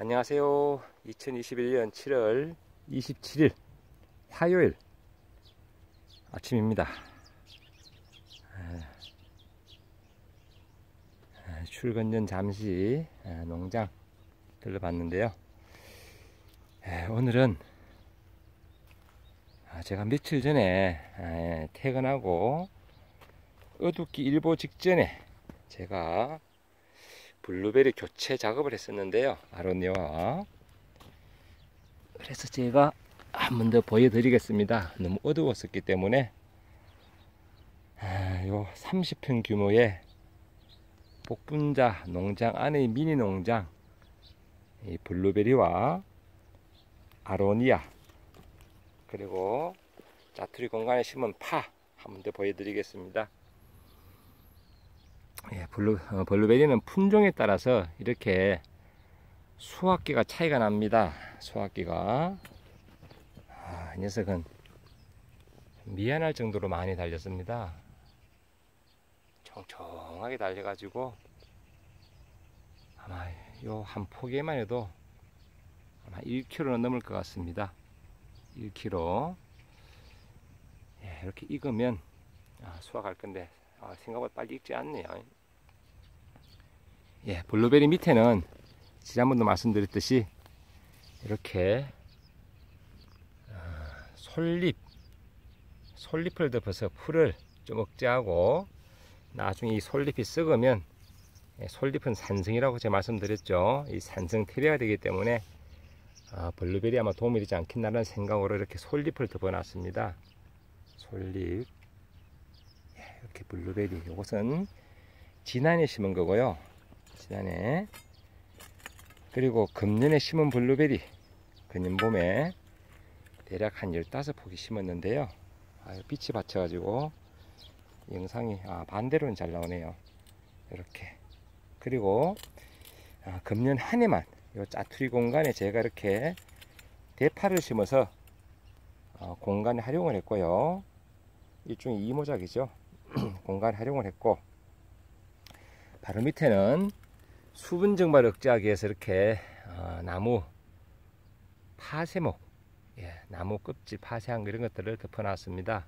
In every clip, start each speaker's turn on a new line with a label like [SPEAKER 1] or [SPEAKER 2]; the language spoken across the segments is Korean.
[SPEAKER 1] 안녕하세요. 2021년 7월 27일 화요일 아침입니다. 출근 전 잠시 농장 들러봤는데요. 오늘은 아, 제가 며칠 전에 퇴근하고 어둡기 일보 직전에 제가 블루베리 교체 작업을 했었는데요. 아로니아. 그래서 제가 한 번 더 보여드리겠습니다. 너무 어두웠었기 때문에 아, 요 30평 규모의 복분자 농장 안의 미니 농장 이 블루베리와 아로니아 그리고 자투리 공간에 심은 파 한 번 더 보여드리겠습니다. 예, 블루, 어, 블루베리는 품종에 따라서 이렇게 수확기가 차이가 납니다. 수확기가. 아, 이 녀석은 미안할 정도로 많이 달렸습니다. 총총하게 달려가지고 아마 요 한 포기에만 해도 아마 1kg는 넘을 것 같습니다. 1kg. 예, 이렇게 익으면 아, 수확할 건데 아, 생각보다 빨리 익지 않네요. 예, 블루베리 밑에는 지난번도 말씀드렸듯이 이렇게 어, 솔잎 솔잎을 덮어서 풀을 좀 억제하고 나중에 이 솔잎이 썩으면 예, 솔잎은 산성이라고 제가 말씀드렸죠. 이 산성 테리가 되기 때문에 아, 블루베리 아마 도움이 되지 않겠나라는 생각으로 이렇게 솔잎을 덮어놨습니다. 솔잎 예, 이렇게 블루베리 이것은 지난해 심은 거고요. 지난해. 그리고 금년에 심은 블루베리 금년 봄에 대략 한 15포기 심었는데요. 아, 빛이 받쳐 가지고 영상이 아, 반대로는 잘 나오네요. 이렇게. 그리고 아, 금년 한 해만 이 짜투리 공간에 제가 이렇게 대파를 심어서 어, 공간에 활용을 했고요. 일종의 이모작이죠. 공간 활용을 했고 바로 밑에는 수분 증발을 억제하기 위해서 이렇게 어, 나무 파쇄목 예, 나무 껍질 파쇄한 이런 것들을 덮어놨습니다.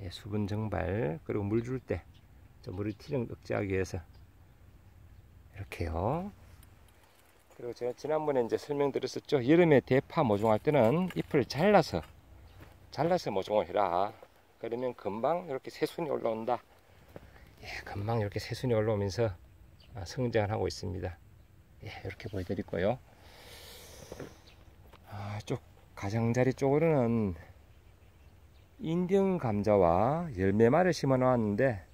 [SPEAKER 1] 예, 수분 증발 그리고 물 줄 때 물을 튀는 억제하기 위해서 이렇게요. 그리고 제가 지난번에 이제 설명드렸었죠. 여름에 대파 모종할 때는 잎을 잘라서 잘라서 모종을 해라. 그러면 금방 이렇게 새순이 올라온다. 예, 금방 이렇게 새순이 올라오면서 아, 성장을 하고 있습니다. 예, 이렇게 보여드리고요. 아, 쪽 가장자리 쪽으로는 인디언 감자와 열매말을 심어 놓았는데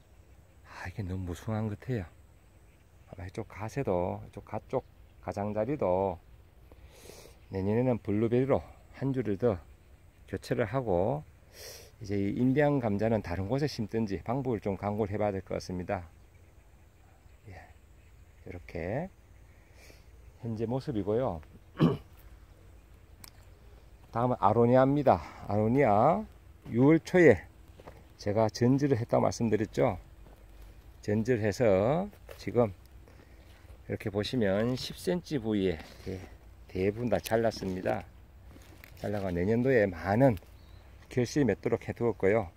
[SPEAKER 1] 아, 이게 너무 무성한 것 같아요. 아마 이쪽 가세도 이쪽 가쪽 가장자리도 내년에는 블루베리로 한 줄을 더 교체를 하고 이제 이 인디안 감자는 다른 곳에 심든지 방법을 좀 강구를 해봐야 될 것 같습니다. 이렇게 현재 모습이고요. 다음은 아로니아입니다. 아로니아 6월 초에 제가 전지를 했다고 말씀드렸죠. 전지를 해서 지금 이렇게 보시면 10cm 부위에 대부분 다 잘랐습니다. 잘라가 내년도에 많은 결실이 맺도록 해두었고요.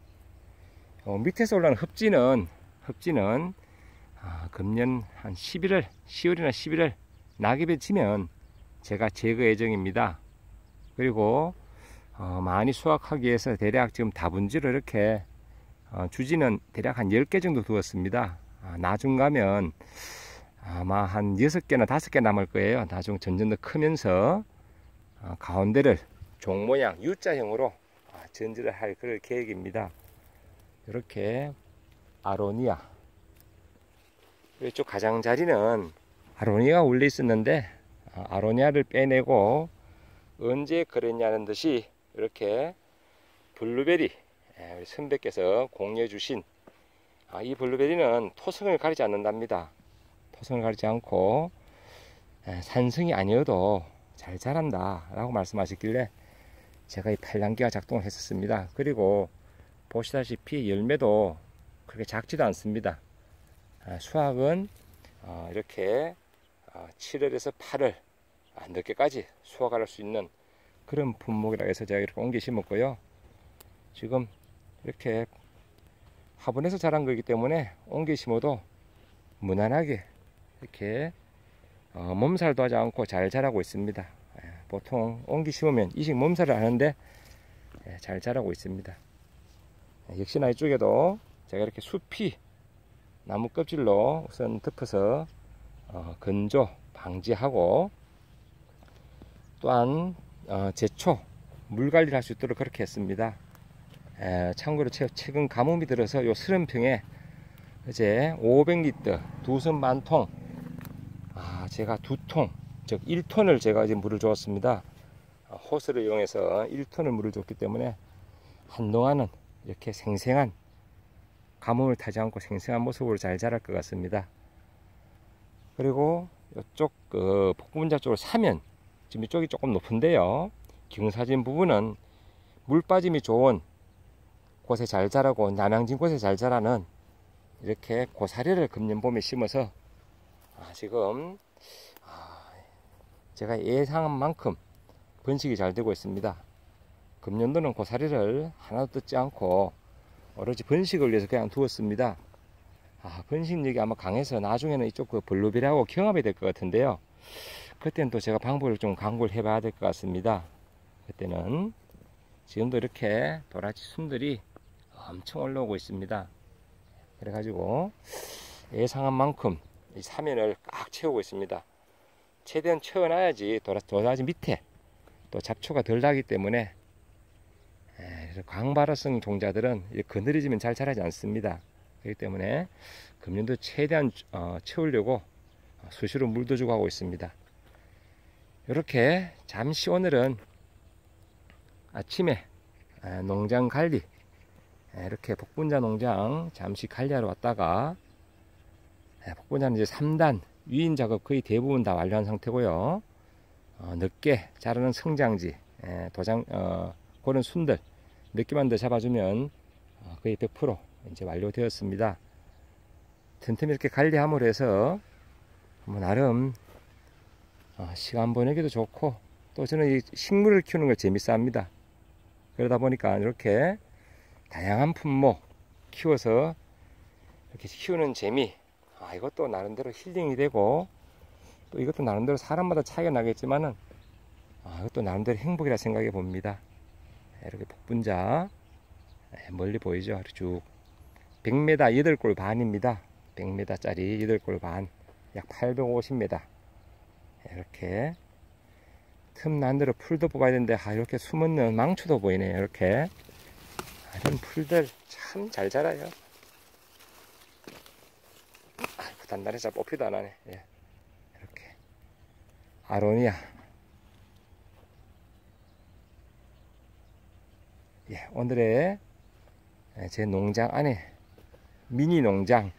[SPEAKER 1] 어, 밑에서 올라오는 흡지는 흡지는 아, 금년 한 11월, 10월이나 11월 낙엽에 치면 제가 제거 예정입니다. 그리고 어, 많이 수확하기 위해서 대략 지금 다분지를 이렇게 어, 주지는 대략 한 10개 정도 두었습니다. 아, 나중 가면 아마 한 6개나 5개 남을 거예요. 나중 점점 더 크면서 어, 가운데를 종 모양 U자형으로 아, 전지를 할 그럴 계획입니다. 이렇게 아로니아 이쪽 가장자리는 아로니아가 올려 있었는데 아, 아로니아를 빼내고 언제 그랬냐는 듯이 이렇게 블루베리 예, 선배께서 공유해 주신 아, 이 블루베리는 토성을 가리지 않는답니다. 토성을 가리지 않고 예, 산성이 아니어도 잘 자란다 라고 말씀하셨길래 제가 이 팔랑기가 작동을 했었습니다. 그리고 보시다시피 열매도 그렇게 작지도 않습니다. 아, 수확은 어, 이렇게 7월에서 어, 8월 아, 늦게까지 수확할 수 있는 그런 품목이라 해서 제가 이렇게 옮겨 심었고요. 지금 이렇게 화분에서 자란 거기 때문에 옮겨 심어도 무난하게 이렇게 어, 몸살도 하지 않고 잘 자라고 있습니다. 예, 보통 옮기 심으면 이식 몸살을 하는데 예, 잘 자라고 있습니다. 예, 역시나 이쪽에도 제가 이렇게 숲이 나무 껍질로 우선 덮어서 어, 건조 방지하고 또한 어, 제초 물 관리를 할 수 있도록 그렇게 했습니다. 에, 참고로 최, 최근 가뭄이 들어서 요 스름평에 이제 500리터 두손 반통 아 제가 두통 즉 1톤을 제가 이제 물을 주었습니다. 어, 호스를 이용해서 1톤을 물을 줬기 때문에 한동안은 이렇게 생생한 가뭄을 타지 않고 생생한 모습으로 잘 자랄 것 같습니다. 그리고 이쪽 그 복분자 쪽으로 사면 지금 이쪽이 조금 높은데요. 기사진 부분은 물 빠짐이 좋은 곳에 잘 자라고 남양진 곳에 잘 자라는 이렇게 고사리를 금년 봄에 심어서 아, 지금 아, 제가 예상한 만큼 번식이 잘 되고 있습니다. 금년도는 고사리를 하나도 뜯지 않고 오로지 번식을 위해서 그냥 두었습니다. 아, 번식력이 아마 강해서 나중에는 이쪽 그 블루베리하고 경합이 될 것 같은데요. 그때는 또 제가 방법을 좀 강구를 해봐야 될 것 같습니다. 그때는 지금도 이렇게 도라지 순들이 엄청 올라오고 있습니다. 그래가지고 예상한 만큼 이 사면을 꽉 채우고 있습니다. 최대한 채워놔야지 도라지 밑에 또 잡초가 덜 나기 때문에 광발화성 종자들은 그늘이지면 잘 자라지 않습니다. 그렇기 때문에 금년도 최대한 어, 채우려고 수시로 물도 주고 하고 있습니다. 이렇게 잠시 오늘은 아침에 농장 관리 이렇게 복분자 농장 잠시 관리하러 왔다가 복분자는 이제 3단 위인 작업 거의 대부분 다 완료한 상태고요. 어, 늦게 자라는 성장지 도장 어, 그런 순들 몇 개만 더 잡아주면 어, 거의 100% 이제 완료되었습니다. 틈틈이 이렇게 관리함으로 해서 뭐 나름 어, 시간 보내기도 좋고 또 저는 이 식물을 키우는 걸 재밌어 합니다. 그러다 보니까 이렇게 다양한 품목 키워서 이렇게 키우는 재미 아 이것도 나름대로 힐링이 되고 또 이것도 나름대로 사람마다 차이가 나겠지만은 아 이것도 나름대로 행복이라 생각해 봅니다. 이렇게 복분자 예, 멀리 보이죠? 쭉 100m 8골 반입니다. 100m짜리 8골 반, 약 850m. 이렇게 틈 난 대로 풀도 뽑아야 되는데 아, 이렇게 숨은 망초도 보이네요. 이렇게 이런 풀들 참 잘 자라요. 아이고 단단해서 뽑히도 안 하네. 예. 이렇게 아로니아 예, 오늘의 제 농장 안에 미니 농장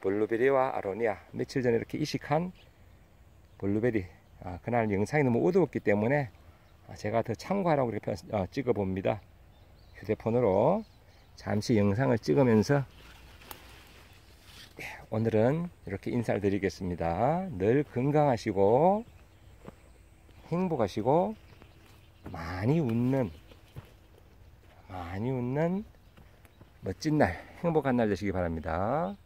[SPEAKER 1] 블루베리와 아로니아 며칠 전에 이렇게 이식한 블루베리. 아, 그날 영상이 너무 어두웠기 때문에 제가 더 참고하라고 이렇게 어, 찍어 봅니다. 휴대폰으로 잠시 영상을 찍으면서 예, 오늘은 이렇게 인사를 드리겠습니다. 늘 건강하시고 행복하시고 많이 웃는 많이 웃는 멋진 날, 행복한 날 되시기 바랍니다.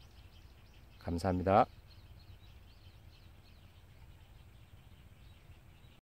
[SPEAKER 1] 감사합니다.